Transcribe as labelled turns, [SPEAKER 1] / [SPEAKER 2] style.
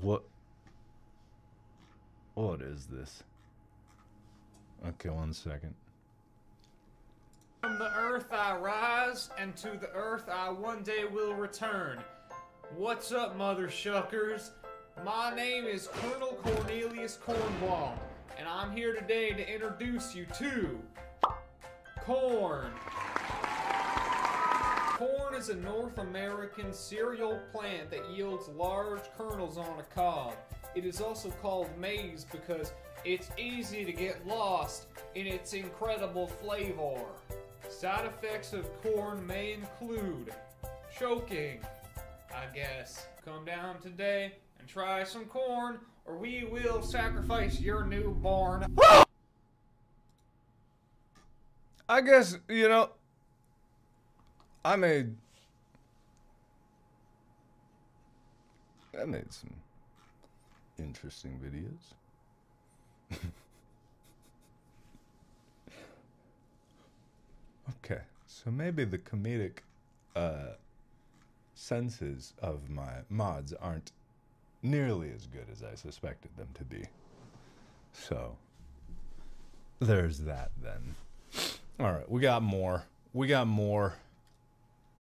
[SPEAKER 1] What? What is this? Okay, one second.
[SPEAKER 2] From the earth I rise, and to the earth I one day will return. What's up, mother shuckers? My name is Colonel Cornelius Cornwall, and I'm here today to introduce you to corn. Corn is a North American cereal plant that yields large kernels on a cob. It is also called maize because it's easy to get lost in its incredible flavor. Side effects of corn may include choking, I guess. Come down today and try some corn, or we will sacrifice your newborn.
[SPEAKER 1] I guess, you know, I made. I made some interesting videos. okay, so maybe the comedic uh, senses of my mods aren't nearly as good as I suspected them to be. So, there's that then. All right, we got more. We got more.